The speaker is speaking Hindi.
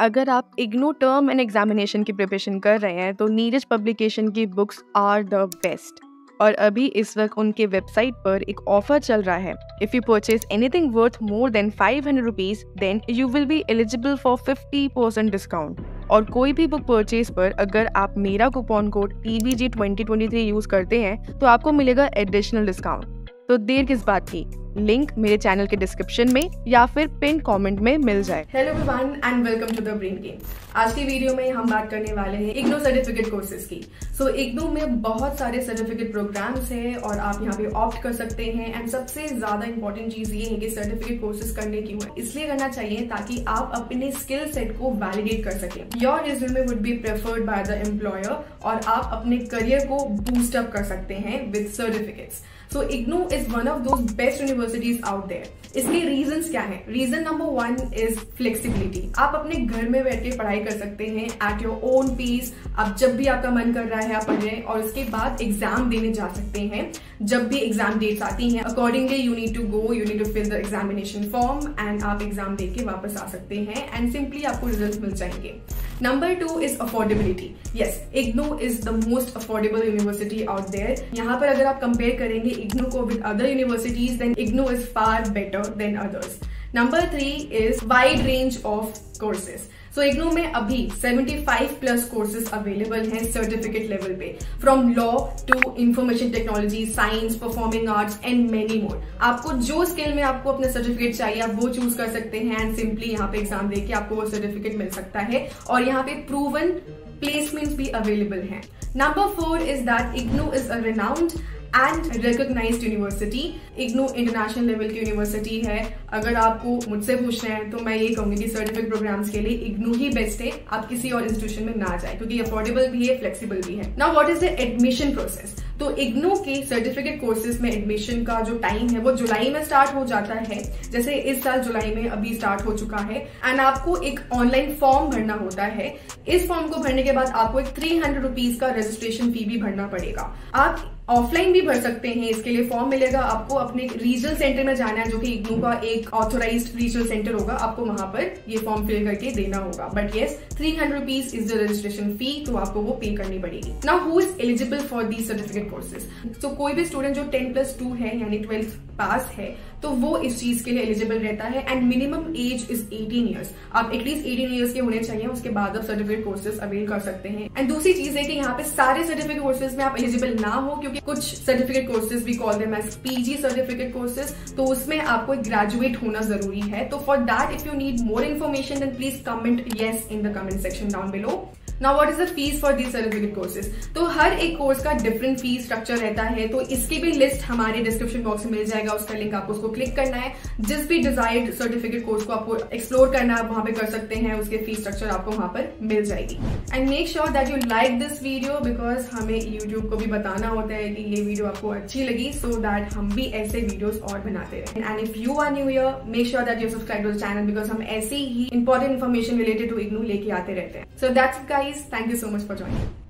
अगर आप इग्नो टर्म एंड एग्जामिनेशन की प्रिपरेशन कर रहे हैं तो नीरज पब्लिकेशन की बुक्स आर द बेस्ट। और अभी इस वक्त उनके वेबसाइट पर एक ऑफ़र चल रहा है। If you purchase anything worth more than five hundred rupees then you will be eligible for fifty percent discount और कोई भी बुक परचेज पर अगर आप मेरा coupon code T B G twenty twenty three use करते हैं तो आपको मिलेगा एडिशनल डिस्काउंट तो देर किस बात की? लिंक मेरे चैनल के डिस्क्रिप्शन में या फिर पिन कमेंट में मिल जाए। Hello everyone and welcome to the brain game आज की वीडियो में हम बात करने वाले हैं इग्नो सर्टिफिकेट कोर्सेज की। सो so, इग्नो में बहुत सारे सर्टिफिकेट प्रोग्राम्स हैं और आप यहाँ पे ऑप्ट कर सकते हैं एंड सबसे ज़्यादा इंपॉर्टेंट चीज़ ये है कि सर्टिफिकेट कोर्सेज करने क्यों है इसलिए करना चाहिए ताकि आप अपने स्किल सेट को वैलिडेट कर सकें। Your resume would be preferred by the employer और आप अपने करियर को बूस्ट अप कर सकते हैं with certificates so IGNOU is one of those best universities out there इसके रीजन क्या है reason number one is flexibility आप अपने घर में बैठ के पढ़ाई कर सकते हैं एट योर ओन पीस अब जब भी आपका मन कर रहा है, आप पढ़ रहे हैं और उसके बाद एग्ज़ाम देने जा सकते हैं। जब भी एग्ज़ाम डेट्स आती हैं accordingly you need to go you need to fill the examination form and आप एग्ज़ाम दे के वापस आ सकते हैं एंड सिंपली आपको रिज़ल्ट मिल जाएँगे। Number two is affordability yes IGNOU is the most affordable university out there यहाँ पर अगर आप कंपेयर करेंगे इग्नो को with other universities then IGNOU is far better than others number three is wide range of courses so IGNOU में अभी 75 प्लस कोर्सेज अवेलेबल हैं सर्टिफिकेट लेवल पे from law to information technology science performing arts and many more आपको जो स्केल में आपको अपना सर्टिफिकेट चाहिए, आप वो चूज़ कर सकते हैं एंड सिंपली यहाँ पे एग्ज़ाम देके आपको वो सर्टिफिकेट मिल सकता है। और यहाँ पे प्रूवन प्लेसमेंट भी अवेलेबल है. Number four is that IGNOU is a renowned and recognise university IGNOU international level की यूनिवर्सिटी है. अगर आपको मुझसे पूछना है तो मैं ये कहूँगी कि सर्टिफिकेट प्रोग्राम्स के लिए इग्नू ही बेस्ट है. आप किसी और इंस्टीट्यूशन में ना जाए, क्योंकि अफोर्डेबल भी है फ्लेक्सीबल भी है. ना what is the admission process तो इग्नो के सर्टिफिकेट कोर्सेज में एडमिशन का जो टाइम है, वो जुलाई में स्टार्ट हो जाता है। जैसे इस साल जुलाई में अभी स्टार्ट हो चुका है। एंड आपको एक ऑनलाइन फॉर्म भरना होता है। इस फॉर्म को भरने के बाद आपको एक थ्री हंड्रेड रुपीज़ का रजिस्ट्रेशन फ़ी भी भरना पड़ेगा। आप ऑफलाइन भी भर सकते हैं, इसके लिए फॉर्म मिलेगा। आपको अपने रीजनल सेंटर में जाना है, जो कि इग्नू का एक ऑथोराइज रीजनल सेंटर होगा। आपको वहाँ पर ये फॉर्म फिल करके देना होगा। But yes three hundred rupees is the registration fee तो आपको वो पे करनी पड़ेगी। Now who is eligible for these certificate courses so कोई भी स्टूडेंट जो टेन प्लस टू है, यानी ट्वेल्थ पास है तो वो इस चीज़ के लिए एलिजिबल रहता है। And minimum age is 18 years आप एटलीस्ट 18 ईयर्स के होने चाहिए, उसके बाद आप सर्टिफिकेट कोर्सेज अवेल कर सकते हैं। एंड दूसरी चीज़ है कि यहाँ पे सारे सर्टिफिकेट कोर्सेज में आप एलिजिबल ना हो, क्योंकि कुछ सर्टिफिकेट कोर्सेज भी call them as PG certificate courses तो उसमें आपको ग्रेजुएट होना ज़रूरी है। तो for that if you need more information then please comment yes in the comment section down below now what is the fees for this certificate courses तो हर एक कोर्स का डिफरेंट फ़ीस स्ट्रक्चर रहता है तो इसकी भी लिस्ट हमारे डिस्क्रिप्शन बॉक्स में मिल जाएगा, उसका लिंक आपको उसको क्लिक करना है। जिस भी डिजायर्ड सर्टिफिकेट कोर्स को आपको एक्सप्लोर करना है वहाँ पे कर सकते हैं, उसके फ़ीस स्ट्रक्चर आपको वहाँ पर मिल जाएगी। And make sure that you like this video because हमें यूट्यूब को भी बताना होता है कि ये वीडियो आपको अच्छी लगी सो so दैट हम भी ऐसे वीडियोस और बनाते रहे। And if you are new year make sure that you subscribe to the channel because हम ऐसे ही important information related to IGNOU लेके आते रहते हैं। So that's guys thank you so much for joining.